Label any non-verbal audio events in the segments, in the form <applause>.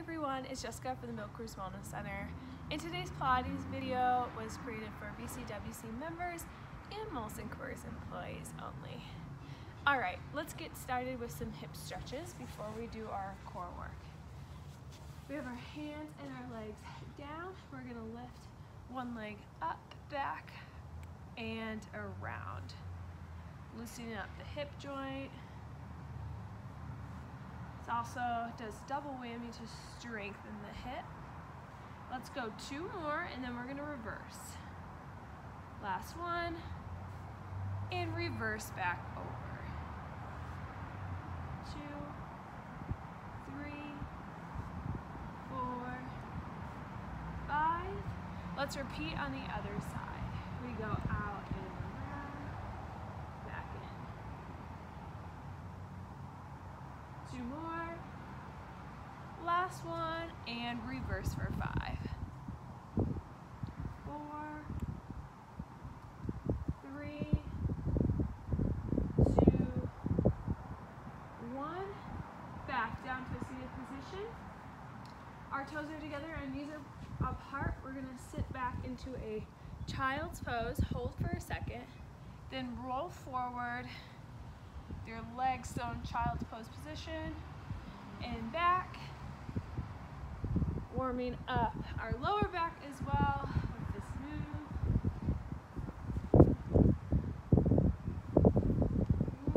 everyone, it's Jessica from the Bill Coors Wellness Center. And today's Pilates video was created for BCWC members and Molson Coors employees only. Alright, let's get started with some hip stretches before we do our core work. We have our hands and our legs down. We're gonna lift one leg up, back, and around. Loosening up the hip joint, also does double whammy to strengthen the hip. Let's go two more and then we're gonna reverse. Last one, and reverse back over. Two, three, four, five. Let's repeat on the other side. We go out two more. Last one, and reverse for five. Four, three, two, one. Back down to a seated position. Our toes are together and knees are apart. We're gonna sit back into a child's pose, hold for a second, then roll forward, your legs still in child's pose position and back. Warming up our lower back as well with this move.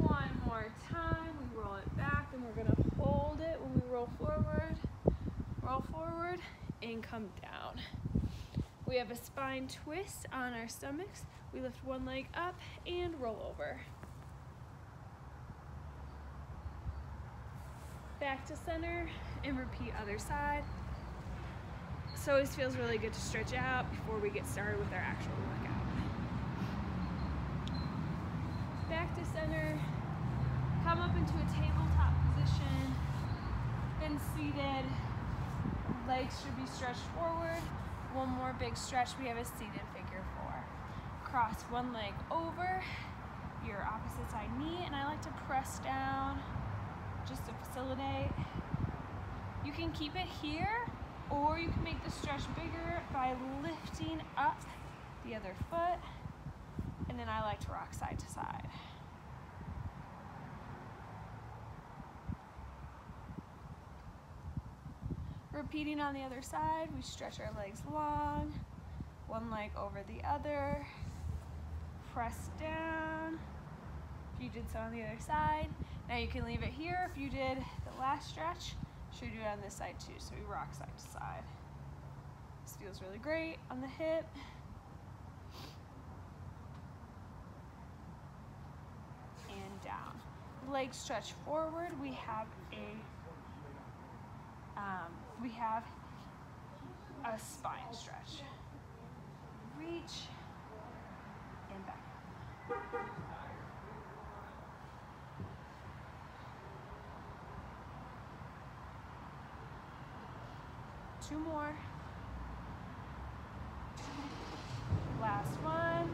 One more time, we roll it back and we're gonna hold it when we roll forward. Roll forward and come down. We have a spine twist on our stomachs. We lift one leg up and roll over. back to center and repeat other side. So always feels really good to stretch out before we get started with our actual workout. Back to center, come up into a tabletop position, then seated, legs should be stretched forward. One more big stretch, we have a seated figure four. Cross one leg over, your opposite side knee, and I like to press down just to facilitate. You can keep it here or you can make the stretch bigger by lifting up the other foot and then I like to rock side to side. Repeating on the other side, we stretch our legs long, one leg over the other, press down. If you did so on the other side, now you can leave it here if you did the last stretch. Should do it on this side too, so we rock side to side. This feels really great on the hip. And down. Legs stretch forward. We have a um, we have a spine stretch. Reach and back. two more. Last one.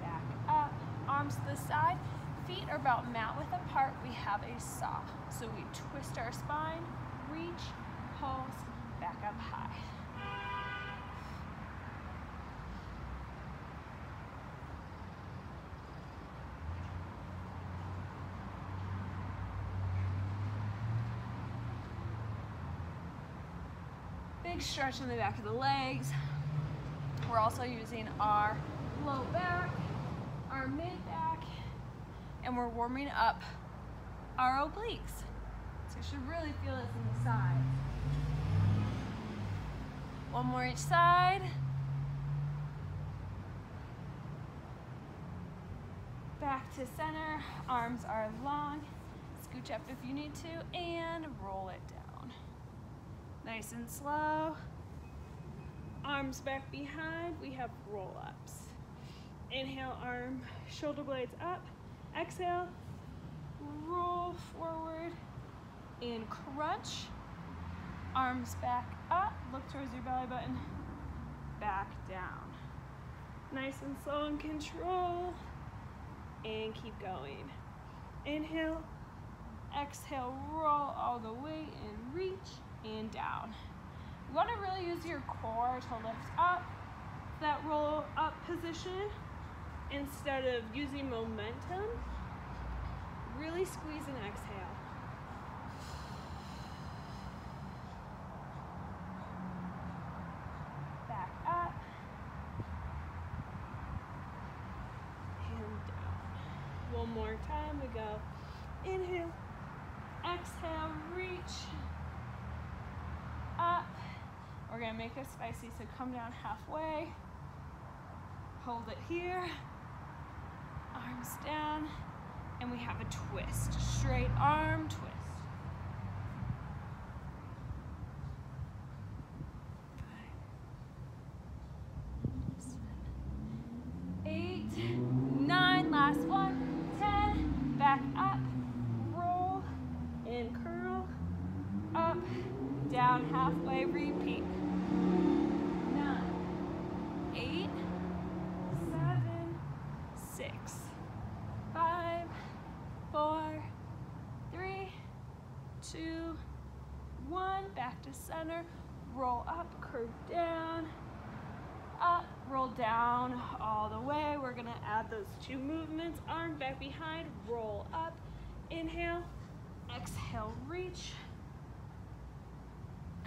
Back up, arms to the side. Feet are about mat width apart. We have a saw. So we twist our spine, reach, pulse, back up high. big stretch in the back of the legs. We're also using our low back, our mid back, and we're warming up our obliques. So you should really feel this in the side. One more each side. Back to center, arms are long. Scooch up if you need to, and roll it down. Nice and slow. Arms back behind, we have roll-ups. Inhale, arm, shoulder blades up. Exhale, roll forward and crunch. Arms back up, look towards your belly button, back down. Nice and slow and control, and keep going. Inhale, exhale, roll all the way and reach and down. You want to really use your core to lift up that roll up position instead of using momentum. Really squeeze and exhale. Back up. And down. One more time. We go inhale, exhale, reach up. We're gonna make it spicy, so come down halfway. Hold it here. Arms down. And we have a twist. Straight arm twist. Eight, nine, last one, ten, back up, roll, and curl, up, down, halfway, repeat. Center, roll up, curve down, up, roll down all the way. We're gonna add those two movements, arm back behind, roll up, inhale, exhale, reach,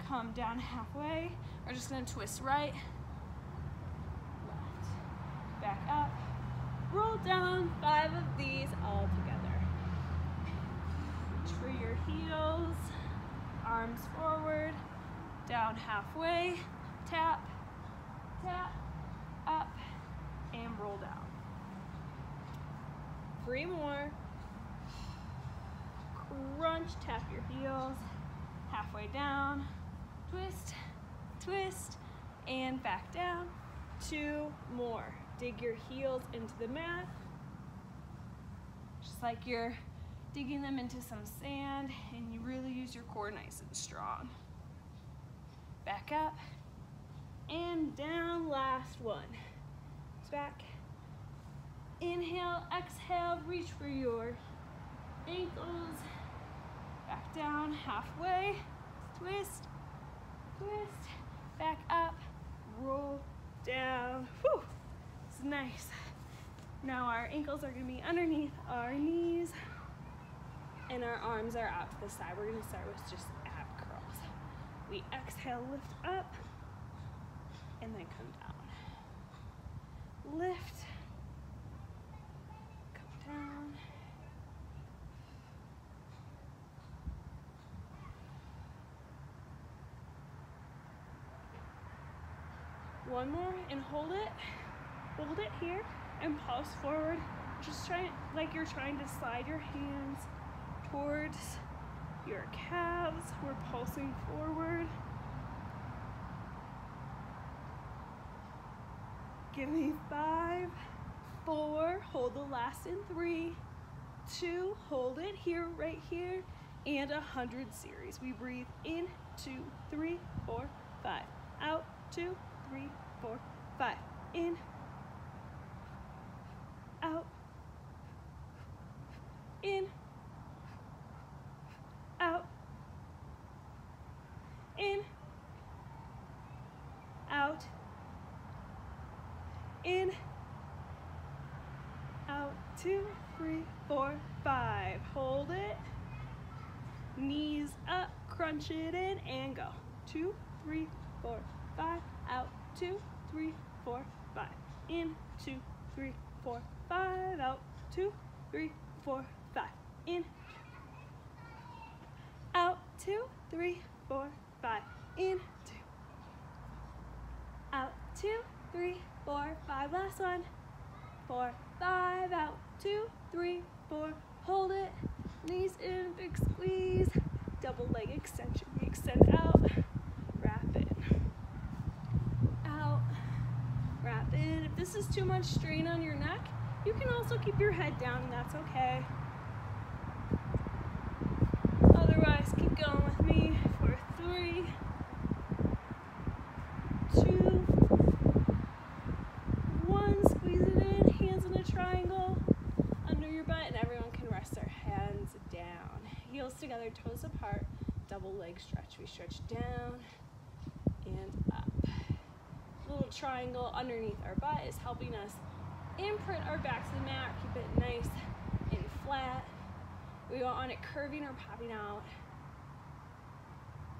come down halfway. We're just gonna twist right, left, back up, roll down, five of these all together. Reach for your heels, arms forward, down halfway, tap, tap, up, and roll down. Three more. Crunch, tap your heels, halfway down, twist, twist, and back down. Two more. Dig your heels into the mat, just like you're digging them into some sand, and you really use your core nice and strong back up, and down, last one. It's back. Inhale, exhale, reach for your ankles. Back down, halfway, twist, twist, back up, roll down. Whew, it's nice. Now our ankles are gonna be underneath our knees and our arms are out to the side. We're gonna start with just ab curls. we exhale, lift up, and then come down. Lift, come down. One more and hold it. Hold it here and pulse forward. Just try like you're trying to slide your hands towards your calves. We're pulsing forward. Give me five, four, hold the last in three, two, hold it here, right here, and a hundred series. We breathe in, two, three, four, five. Out, two, three, four, five. In, out, in, out, in, out, in, out, two, three, four, five. Hold it, knees up, crunch it in, and go. Two, three, four, five, out, two, three, four, five. In, two, three, four, five, out, two, three, four, five. In, out, two, three, four, five, in, two, out, two, three, four, five, last one, four, five, out, two, three, four, hold it, knees in, big squeeze, double leg extension, we extend out, wrap in, out, wrap in. If this is too much strain on your neck, you can also keep your head down and that's okay. Otherwise, keep going with me for three, two, one. Squeeze it in, hands in a triangle under your butt, and everyone can rest their hands down. Heel together, toes apart, double leg stretch. Stretch down and up. Little triangle underneath our butt is helping us imprint our back to the mat, keep it nice and flat. We don't want it curving or popping out.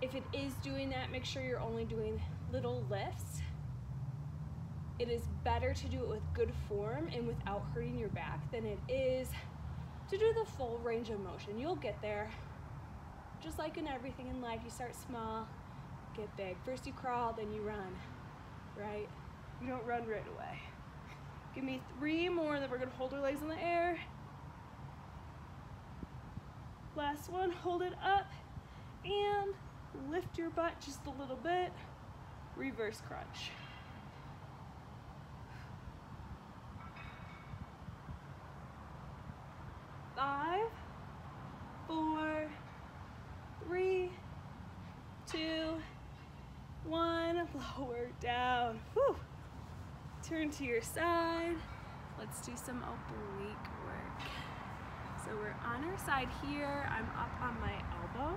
If it is doing that, make sure you're only doing little lifts. It is better to do it with good form and without hurting your back than it is to do the full range of motion. You'll get there. Just like in everything in life, you start small, get big. First you crawl, then you run, right? You don't run right away. Give me three more, then we're gonna hold our legs in the air. Last one, hold it up and lift your butt just a little bit. Reverse crunch. Five, four, three, two, one. Lower down. Whew. Turn to your side. Let's do some oblique work. So we're on our side here. I'm up on my elbow.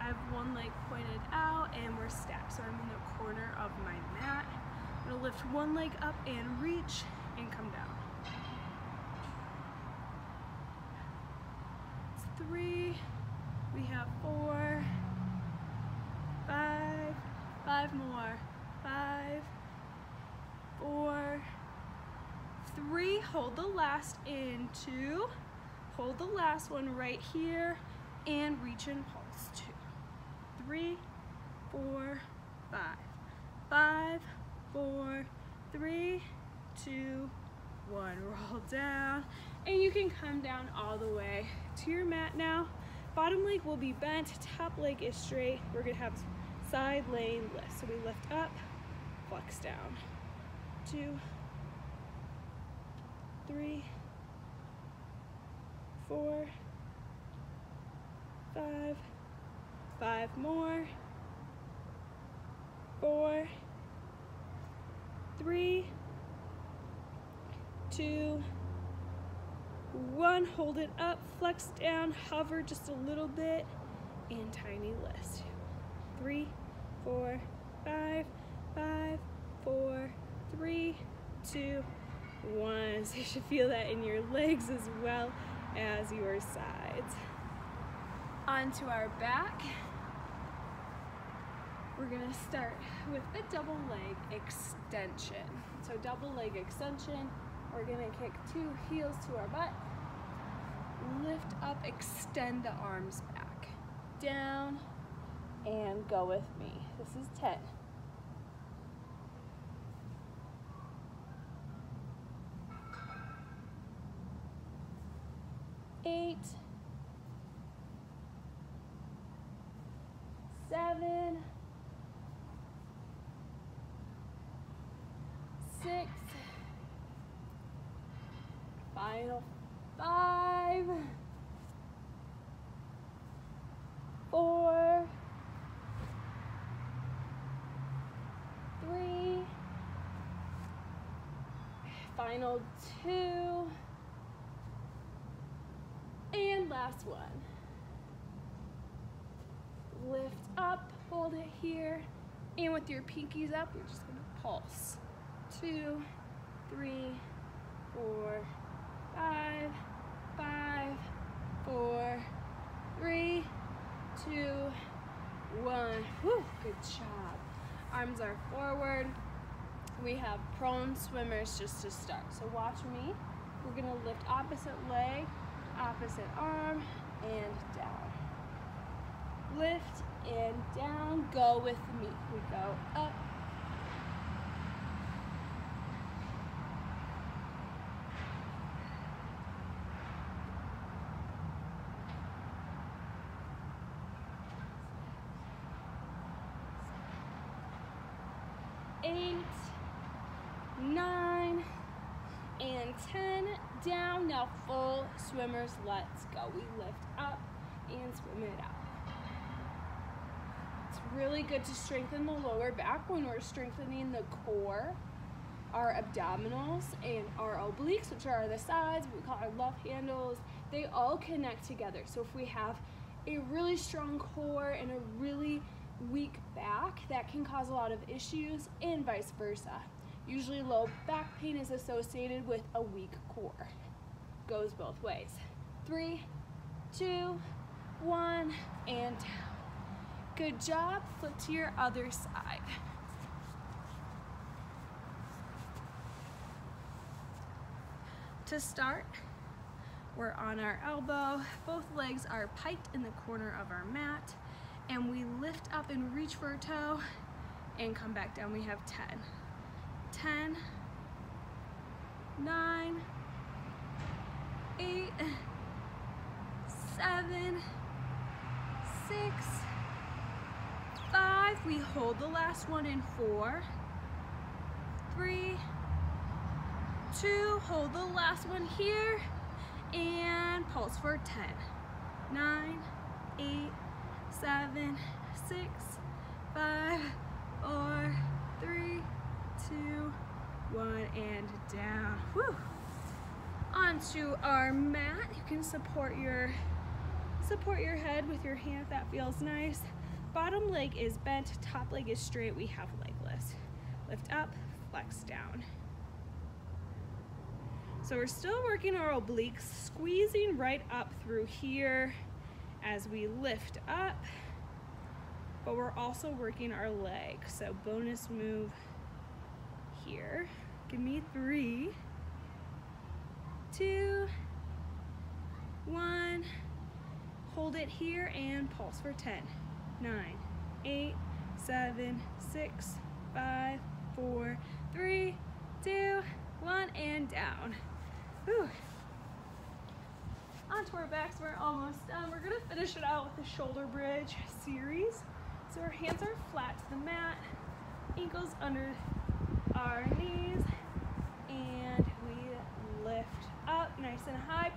I have one leg pointed out and we're stacked. So I'm in the corner of my mat. I'm gonna lift one leg up and reach and come down. It's three, we have four, five, five more, five, four, three, hold the last in two, hold the last one right here, and reach and pulse, two, three, four, five, five, four, three, two, one, roll down, and you can come down all the way to your mat now. Bottom leg will be bent, top leg is straight. We're gonna have side lane lift. So we lift up, flex down. Two, three, four, five, five more, four, three, two, one. Hold it up, flex down, hover just a little bit, and tiny lift. Three, four, five, five, four, three, two, So <laughs> you should feel that in your legs as well as your sides. Onto our back. We're gonna start with a double leg extension. So double leg extension, we're gonna kick two heels to our butt, lift up, extend the arms back, down, and go with me. This is 10. Eight, seven, six, final five, four, three, final two, and last one. Lift up, hold it here, and with your pinkies up, you're just gonna pulse. Two, three, four, five, five, four, three, two, one. Whew, good job. Arms are forward. We have prone swimmers just to start. So watch me. We're gonna lift opposite leg, opposite arm, and down. Lift and down, go with me. We go up, eight, nine, and 10. Down, now full swimmers, let's go. We lift up and swim it out. It's really good to strengthen the lower back when we're strengthening the core, our abdominals, and our obliques, which are the sides, we call our love handles. They all connect together. So if we have a really strong core and a really weak back, that can cause a lot of issues and vice versa. Usually low back pain is associated with a weak core. Goes both ways. Three, two, one, and down. Good job, flip to your other side. To start, we're on our elbow, both legs are piked in the corner of our mat, and we lift up and reach for a toe and come back down. We have 10. 10, 9, 8, 7, 6, 5. We hold the last one in 4, 3, 2. Hold the last one here and pulse for 10, 9, 8, 7, 6, 5, 4, 3, 2, 1, and down. Whew. Onto our mat. You can support your support your head with your hand if that feels nice. Bottom leg is bent, top leg is straight. We have legless. Lift up, flex down. So we're still working our obliques, squeezing right up through here as we lift up, but we're also working our leg. So bonus move here. Give me three, two, one. Hold it here and pulse for 10, nine, eight, seven, six, five, four, three, two, one, and down. Whew. Onto our backs, we're almost done. We're gonna finish it out with the shoulder bridge series. So our hands are flat to the mat, ankles under our knees, and we lift up nice and high,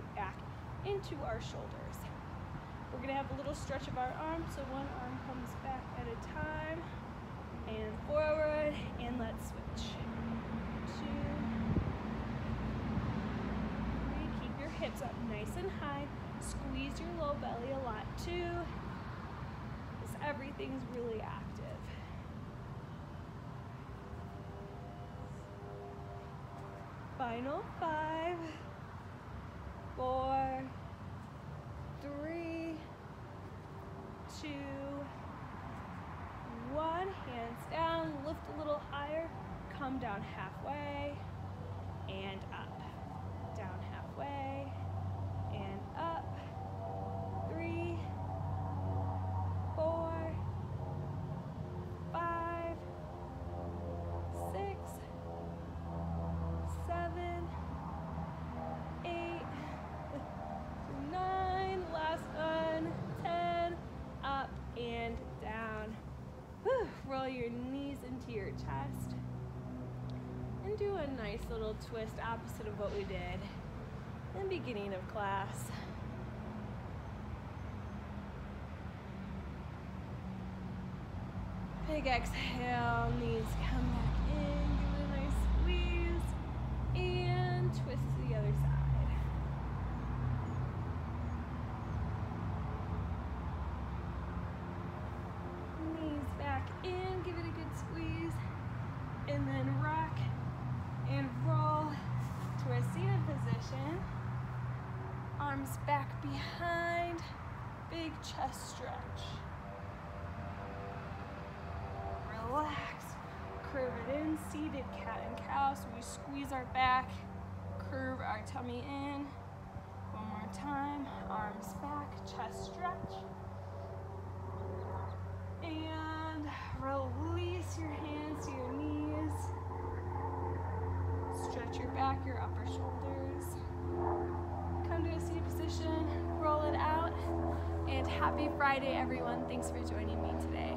weight back into our shoulders. We're gonna have a little stretch of our arms, so one arm comes back at a time, and forward, and let's switch. To We keep your hips up nice and high. Squeeze your low belly a lot too, because everything's really active. Final five, four, three, two, one. Hands down, lift a little higher, come down halfway, and and do a nice little twist opposite of what we did and beginning of class. Big exhale, knees come back in, give it a nice squeeze, and twist to the other side. Knees back in, give it a good squeeze, and then rock and roll to a seated position arms back behind, big chest stretch. Relax, curve it in, seated cat and cow, so we squeeze our back, curve our tummy in. One more time, arms back, chest stretch. And release your hands to your knees. Stretch your back, your upper shoulders come to a seated position, roll it out, and happy Friday, everyone. Thanks for joining me today.